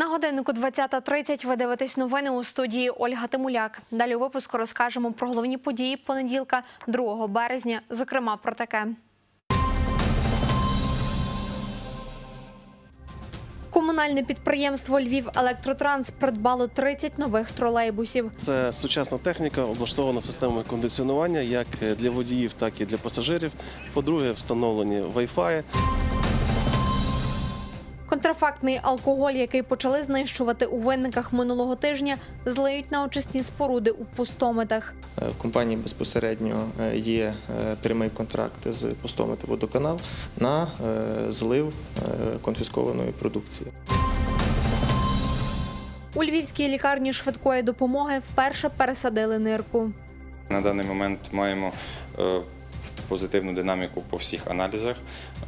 На годиннику 20.30 ви дивитесь новини у студії Ольга Тимуляк. Далі у випуску розкажемо про головні події понеділка, 2 березня, зокрема про таке. Комунальне підприємство Львів Електротранс придбало 30 нових тролейбусів. Це сучасна техніка, облаштована системою кондиціонування як для водіїв, так і для пасажирів. По-друге, встановлені Wi-Fi. Контрафактний алкоголь, який почали знищувати у винниках минулого тижня, злиють на очисні споруди у пустометах. Е, В компанії безпосередньо е, є е, прямий контракт з Пустомет водоканал на злив конфіскованої продукції. У львівській лікарні швидкої допомоги вперше пересадили нирку. На даний момент маємо позитивну динаміку по всіх аналізах.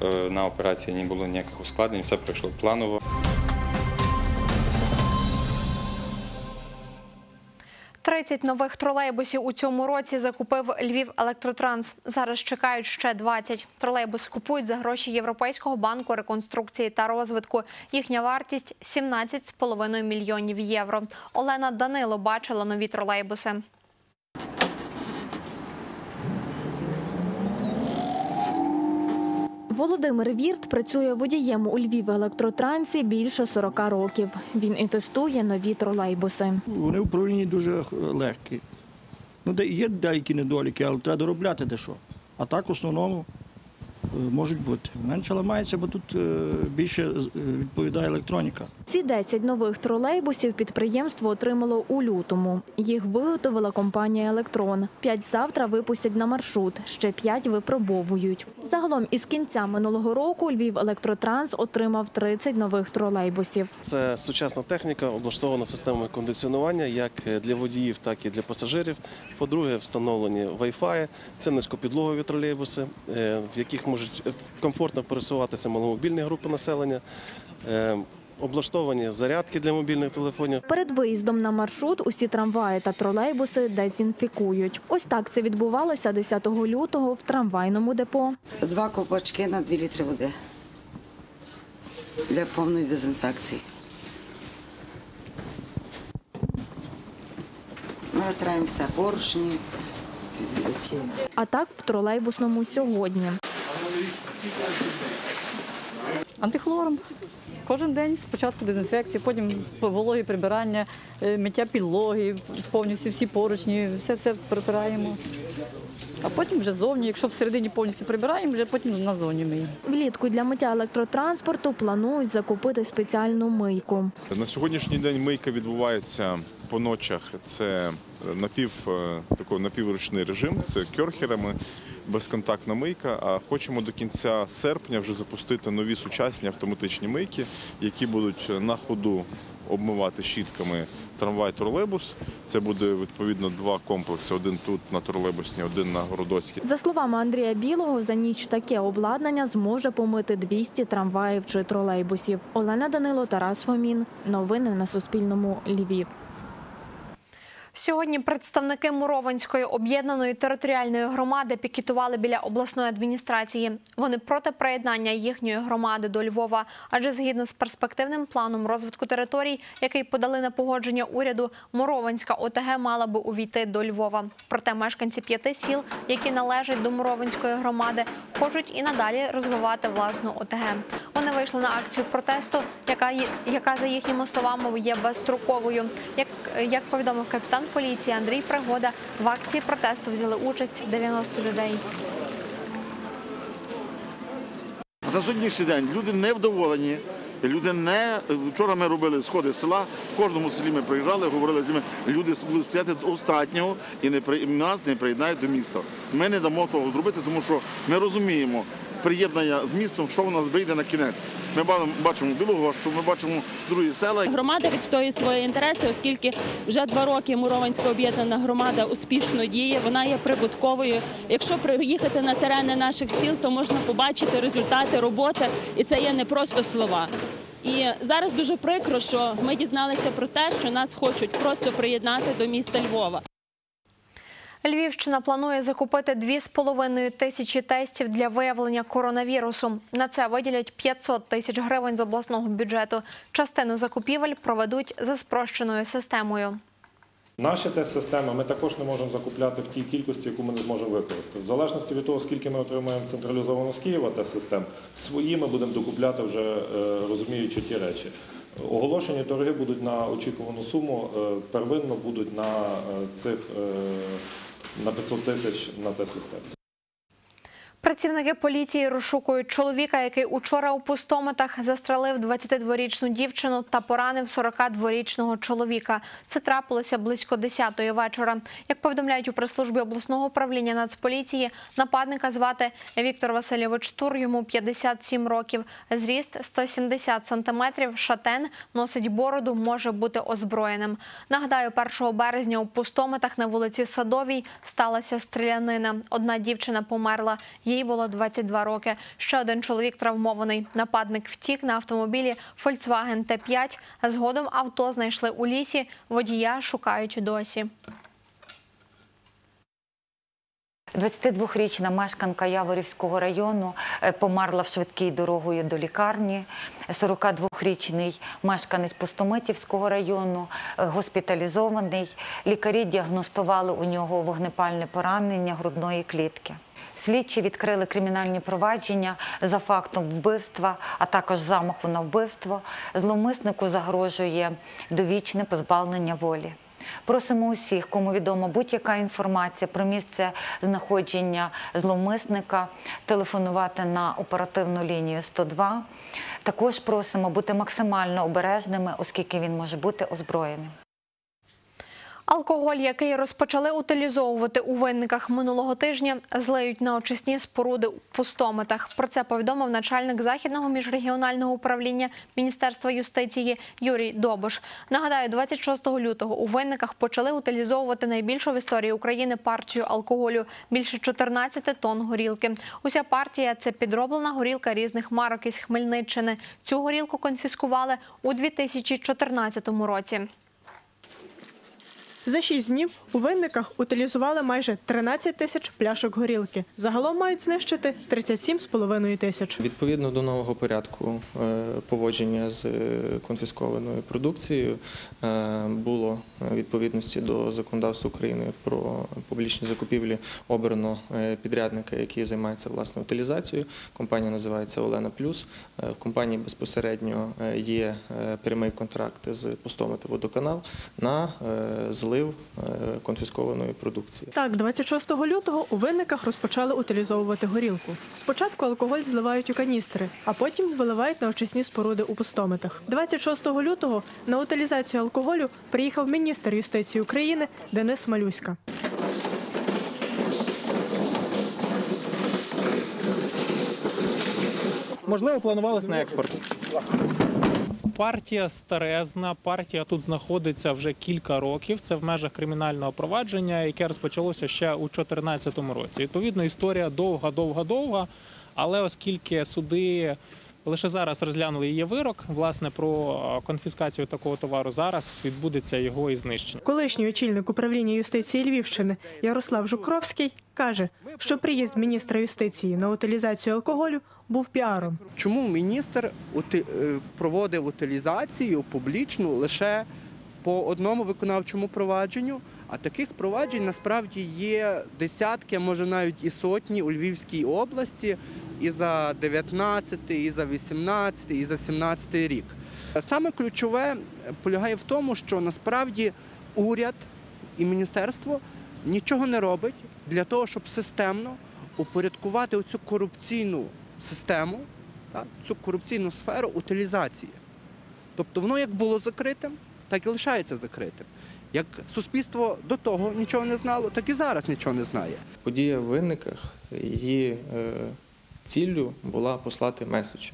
Е, На операції не було ніяких ускладнень, все пройшло планово. – 30 нових тролейбусів у цьому році закупив Львів Електротранс. Зараз чекають ще 20. Тролейбус купують за гроші Європейського банку реконструкції та розвитку. Їхня вартість 17,5 мільйонів євро. Олена Данило бачила нові тролейбуси. Володимир Вірт працює водієм у Львів електротрансі більше 40 років. Він і тестує нові тролейбуси. Вони в управлінні дуже легкі. Ну, є деякі недоліки, але треба доробляти дещо. А так, в основному, можуть бути. Менше ламається, бо тут е, більше е, відповідає електроніка. Ці 10 нових тролейбусів підприємство отримало у лютому. Їх виготовила компанія Електрон. П'ять завтра випустять на маршрут, ще п'ять випробовують. Загалом із кінця минулого року Львів Електротранс отримав 30 нових тролейбусів. Це сучасна техніка, облаштована системою кондиціонування як для водіїв, так і для пасажирів. По-друге, встановлені Wi-Fi. Це низькопідлогові тролейбуси, е, в яких можуть комфортно пересуватися маломобільні групи населення. Е, Облаштовані зарядки для мобільних телефонів. Перед виїздом на маршрут усі трамваї та тролейбуси дезінфікують. Ось так це відбувалося 10 лютого в трамвайному депо. Два ковпачки на 2 літри води для повної дезінфекції. Ми витираємо все поршні. А так в тролейбусному сьогодні. Антихлором. Кожен день спочатку дезінфекція, потім вологі прибирання, е, миття підлоги, повністю всі поручні, все все прибираємо. А потім вже зовні, якщо всередині повністю прибираємо, вже потім назовні миємо. Влітку для миття електротранспорту планують закупити спеціальну мийку. На сьогоднішній день мийка відбувається по ночах. Це напів е, такий напівручний режим, це кьорхерами, безконтактна мийка. А хочемо до кінця серпня вже запустити нові сучасні автоматичні мийки, які будуть на ходу обмивати щітками трамвай тролейбус. Це буде відповідно два комплекси: один тут на тролейбусній, один на городоцькій. За словами Андрія Білого, за ніч таке обладнання зможе помити 200 трамваїв чи тролейбусів. Олена Данило, Тарас Фомін. Новини на Суспільному. Львів. Сьогодні представники Мурованської об'єднаної територіальної громади пікетували біля обласної адміністрації. Вони проти приєднання їхньої громади до Львова, адже згідно з перспективним планом розвитку територій, який подали на погодження уряду, Мурованська ОТГ мала би увійти до Львова. Проте мешканці п'яти сіл, які належать до Мурованської громади, хочуть і надалі розвивати власну ОТГ. Вони вийшли на акцію протесту, яка яка за їхніми словами є безстроковою. Як, як повідомив капітан поліції Андрій Пригода, в акції протесту взяли участь 90 людей. На сьогоднішній день люди невдоволені. Люди не вчора ми робили сходи села. В кожному селі ми приїжджали, говорили людьми, люди будуть стояти до остатнього і не при нас не приєднають до міста. Ми не дамо того зробити, тому що ми розуміємо приєднання з містом, що в нас вийде на кінець. Ми ба- бачимо Білогорщу, ми бачимо другі села. Громада відстоює свої інтереси, оскільки вже два роки Мурованська об'єднана громада успішно діє. Вона є прибутковою. Якщо приїхати на терени наших сіл, то можна побачити результати роботи, і це є не просто слова. І зараз дуже прикро, що ми дізналися про те, що нас хочуть просто приєднати до міста Львова. Львівщина планує закупити 2,5 тисячі тестів для виявлення коронавірусу. На це виділять 500 тисяч гривень з обласного бюджету. Частину закупівель проведуть за спрощеною системою. Наші тест-системи ми також не можемо закупляти в тій кількості, яку ми не зможемо використати. В залежності від того, скільки ми отримаємо централізовано з Києва тест-систем, свої ми будемо докупляти вже е, розуміючи ті речі. Оголошені торги будуть на очікувану суму, е, первинно будуть на е, цих на 500 тисяч на тест-системі. Працівники поліції розшукують чоловіка, який учора у пустометах застрелив 22-річну дівчину та поранив 42-річного чоловіка. Це трапилося близько 10-ї вечора. Як повідомляють у прес-службі обласного управління Нацполіції, нападника звати Віктор Васильович Тур, йому 57 років. Зріст 170 сантиметрів, шатен, носить бороду, може бути озброєним. Нагадаю, 1 березня у пустометах на вулиці Садовій сталася стрілянина. Одна дівчина померла. Їй було 22 роки. Ще один чоловік травмований. Нападник втік на автомобілі Volkswagen T5. Згодом авто знайшли у лісі. Водія шукають досі. 22-річна мешканка Яворівського району е, померла в швидкій дорогою до лікарні. 42-річний мешканець Пустомитівського району е, госпіталізований. Лікарі діагностували у нього вогнепальне поранення грудної клітки. Слідчі відкрили кримінальні провадження за фактом вбивства, а також замаху на вбивство. Зловмиснику загрожує довічне позбавлення волі. Просимо усіх, кому відома будь-яка інформація про місце знаходження зловмисника, телефонувати на оперативну лінію 102. Також просимо бути максимально обережними, оскільки він може бути озброєним. Алкоголь, який розпочали утилізовувати у винниках минулого тижня, злеють на очисні споруди у пустометах. Про це повідомив начальник західного міжрегіонального управління Міністерства юстиції Юрій Добуш. Нагадаю, 26 лютого у винниках почали утилізовувати найбільшу в історії України партію алкоголю більше 14 тонн горілки. Уся партія це підроблена горілка різних марок із Хмельниччини. Цю горілку конфіскували у 2014 році. За шість днів у винниках утилізували майже 13 тисяч пляшок горілки. Загалом мають знищити 37,5 тисяч. Відповідно до нового порядку е, поводження з е, конфіскованою продукцією е, було відповідності до законодавства України про публічні закупівлі обрано підрядника, який займається власне утилізацією. Компанія називається Олена Плюс. В компанії безпосередньо є прямий контракт з Постомети водоканал на е, злив е, конфіскованої продукції. Так, 26 лютого у винниках розпочали утилізовувати горілку. Спочатку алкоголь зливають у каністри, а потім виливають на очисні споруди у пустометах. 26 лютого на утилізацію алкоголю приїхав міністр юстиції України Денис Малюська. Можливо, планувалось на експорт. Партія старезна. Партія тут знаходиться вже кілька років. Це в межах кримінального провадження, яке розпочалося ще у 2014 році. Відповідно, історія довга, довга, довга. Але оскільки суди лише зараз розглянули її вирок, власне, про е, конфіскацію такого товару, зараз відбудеться його і знищення. Колишній очільник управління юстиції Львівщини Ярослав Жукровський каже, що приїзд міністра юстиції на утилізацію алкоголю був піаром. Чому міністр ути- е, проводив утилізацію публічну лише по одному виконавчому провадженню? А таких проваджень насправді є десятки, а може навіть і сотні у Львівській області і за 19, і за 18, і за 17 рік. Саме ключове полягає в тому, що насправді уряд і міністерство нічого не робить для того, щоб системно упорядкувати оцю корупційну систему, цю корупційну сферу утилізації. Тобто воно як було закритим, так і лишається закритим. Як суспільство до того нічого не знало, так і зараз нічого не знає. Подія в винниках її е, ціллю була послати меседж.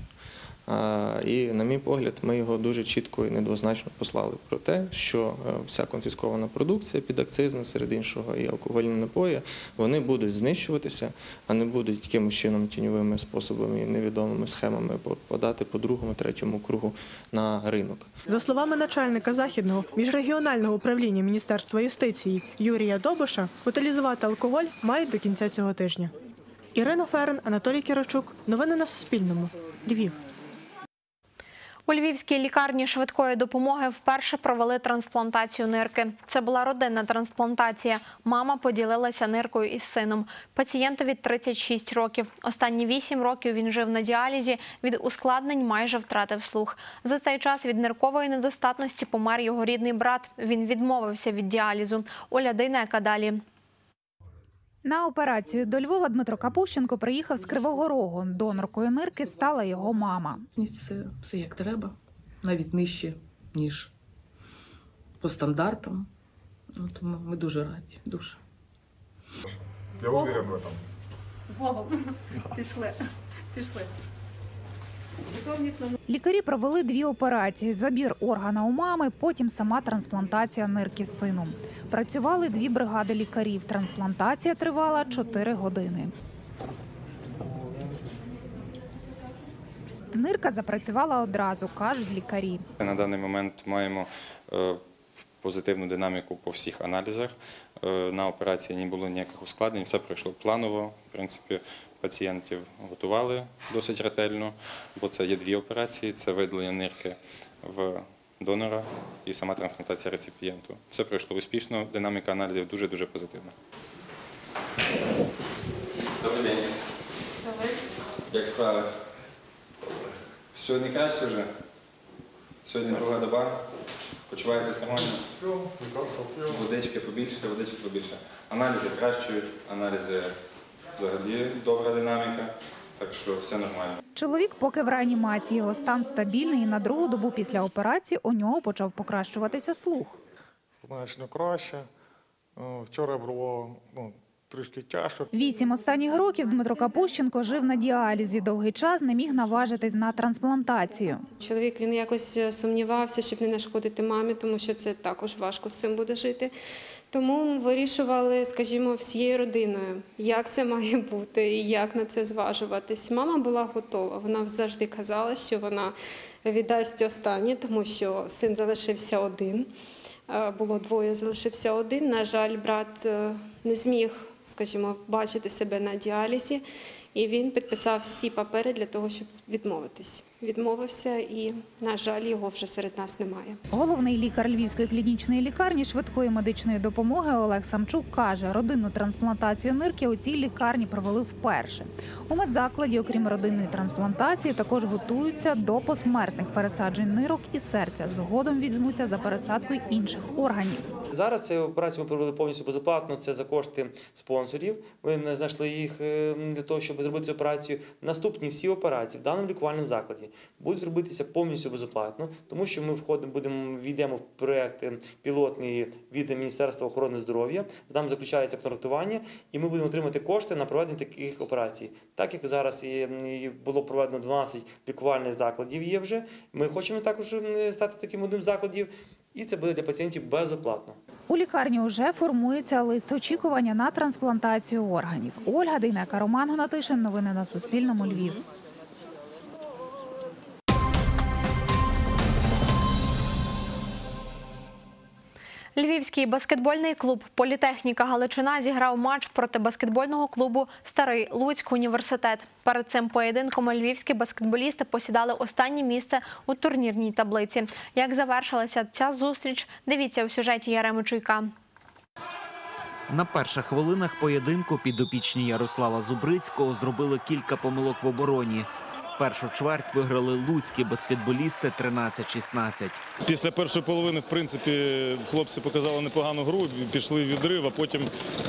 Е, І, на мій погляд, ми його дуже чітко і недвозначно послали про те, що е, вся конфіскована продукція підакцизна, серед іншого, і алкогольні напої, вони будуть знищуватися, а не будуть якимось чином тіньовими способами і невідомими схемами попадати по другому, третьому кругу на ринок. За словами начальника західного міжрегіонального управління Міністерства юстиції Юрія Добоша, утилізувати алкоголь мають до кінця цього тижня. Ірина Ферен, Анатолій Кірочук. Новини на Суспільному. Львів. У Львівській лікарні швидкої допомоги вперше провели трансплантацію нирки. Це була родинна трансплантація. Мама поділилася ниркою із сином. Пацієнтові 36 років. Останні 8 років він жив на діалізі. Від ускладнень майже втратив слух. За цей час від ниркової недостатності помер його рідний брат. Він відмовився від діалізу. Оля Дейнека далі. На операцію до Львова Дмитро Капущенко приїхав з Кривого Рогу. Доноркою нирки стала його мама. Все, все як треба, навіть нижче, ніж по стандартам. Ну, тому ми дуже раді, дуже. Я уверен в этом. Богом. Пішли. Пішли. Лікарі провели дві операції: забір органа у мами, потім сама трансплантація нирки сину. Працювали дві бригади лікарів. Трансплантація тривала 4 години. Нирка запрацювала одразу, кажуть лікарі. На даний момент маємо е, позитивну динаміку по всіх аналізах. Е, На операції не було ніяких ускладнень, все пройшло планово. В принципі, пацієнтів готували досить ретельно, бо це є дві операції: це видалення нирки в донора і сама трансплантація реципієнту. Все пройшло успішно, динаміка аналізів дуже-дуже позитивна. Добрий день. Як справи? Все не краще вже? Сьогодні друга доба. Почуваєтесь нормально? Водички побільше, водички побільше. Аналізи кращують, аналізи взагалі добра динаміка, так що все нормально. Чоловік поки в реанімації. Його стан стабільний. і На другу добу після операції у нього почав покращуватися слух. Значно краще. Вчора було ну, трішки тяжко. Вісім останніх років Дмитро Капущенко жив на діалізі. Довгий час не міг наважитись на трансплантацію. Чоловік він якось е, сумнівався, щоб не нашкодити мамі, тому що це також важко з цим буде жити. Тому вирішували, скажімо, всією родиною, як це має бути і як на це зважуватись. Мама була готова. Вона завжди казала, що вона віддасть останнє, тому що син залишився один. Е, Було двоє, залишився один. На жаль, брат е, не зміг, скажімо, бачити себе на діалізі, і він підписав всі папери для того, щоб відмовитись. Відмовився, і, на жаль, його вже серед нас немає. Головний лікар Львівської клінічної лікарні швидкої медичної допомоги Олег Самчук каже, родинну трансплантацію нирки у цій лікарні провели вперше. У медзакладі, окрім родинної трансплантації, також готуються до посмертних пересаджень нирок і серця. Згодом візьмуться за пересадкою інших органів. Зараз цю операцію ми провели повністю безоплатно. Це за кошти спонсорів. Ми не знайшли їх е, для того, щоб зробити цю операцію. Наступні всі операції в даному лікувальному закладі будуть робитися повністю безоплатно, тому що ми входимо, будемо війдемо в проект пілотний від Міністерства охорони здоров'я. Там заключається контрактування, і ми будемо отримати кошти на проведення таких операцій. Так як зараз було проведено 12 лікувальних закладів. Є вже ми хочемо також стати таким одним з закладів, і це буде для пацієнтів безоплатно. У лікарні вже формується лист очікування на трансплантацію органів. Ольга Дейнека, Роман Гнатишин. Новини на Суспільному. Львів. Львівський баскетбольний клуб Політехніка Галичина зіграв матч проти баскетбольного клубу Старий Луцьк університет. Перед цим поєдинком львівські баскетболісти посідали останнє місце у турнірній таблиці. Як завершилася ця зустріч, дивіться у сюжеті Яреми Чуйка. На перших хвилинах поєдинку підопічні Ярослава Зубрицького зробили кілька помилок в обороні. Першу чверть виграли луцькі баскетболісти 13-16. Після першої половини, в принципі, хлопці показали непогану гру, пішли в відрив, а потім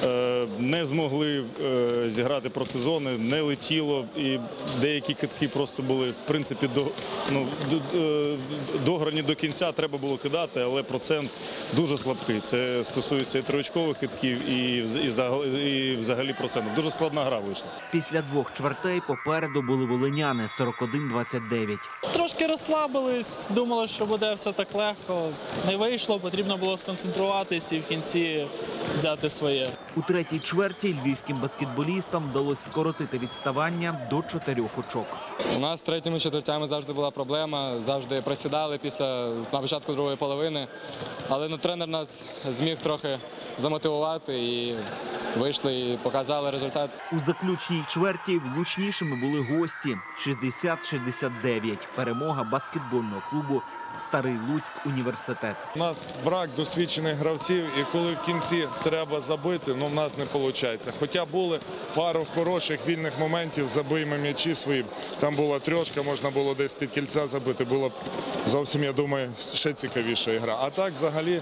е, не змогли е, зіграти проти зони, не летіло, і деякі китки просто були в принципі до ну е, дограні до кінця. Треба було кидати, але процент дуже слабкий. Це стосується і триочкових китків, і, і, взагалі- і взагалі проценту. Дуже складна гра вийшла. Після двох чвертей попереду були волиняни 41-29. Трошки розслабились, думали, що буде все так легко. Не вийшло, потрібно було сконцентруватись і в кінці взяти своє. У третій чверті львівським баскетболістам вдалося скоротити відставання до чотирьох очок. У нас третіми четвертями завжди була проблема, завжди просідали після на початку другої половини. Але ну, тренер нас зміг трохи замотивувати і вийшли і показали результат. У заключній чверті влучнішими були гості 60-69. Перемога баскетбольного клубу Старий Луцьк університет. У нас брак досвідчених гравців, і коли в кінці треба забити, ну в нас не виходить. Хоча були пару хороших вільних моментів, забиймо м'ячі свої. Там була трьошка, можна було десь під кільця забити. Було б зовсім, я думаю, ще цікавіша гра. А так, взагалі,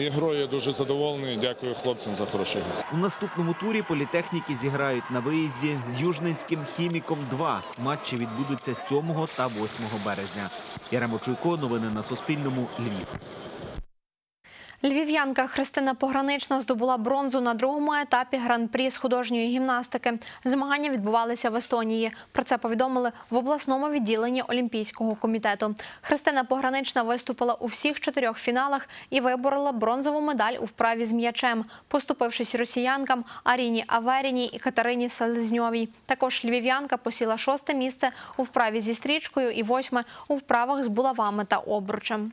ігрою я дуже задоволений. Дякую хлопцям за хорошу гру. У наступному турі політехніки зіграють на виїзді з Южненським хіміком 2. Матчі відбудуться 7 та 8 березня. Яремо Чуйко, новини на Суспільному, Львів. Львів'янка Христина Погранична здобула бронзу на другому етапі гран-прі з художньої гімнастики. Змагання відбувалися в Естонії. Про це повідомили в обласному відділенні Олімпійського комітету. Христина Погранична виступила у всіх чотирьох фіналах і виборола бронзову медаль у вправі з м'ячем, поступившись росіянкам Аріні Аверіній і Катерині Селезньовій. Також львів'янка посіла шосте місце у вправі зі стрічкою і восьме у вправах з булавами та обручем.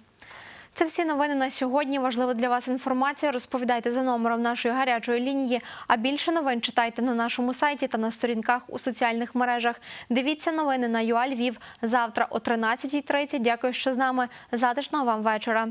Це всі новини на сьогодні. Важлива для вас інформація. Розповідайте за номером нашої гарячої лінії. А більше новин читайте на нашому сайті та на сторінках у соціальних мережах. Дивіться новини на ЮА Львів завтра о 13.30. Дякую, що з нами. Затишного вам вечора.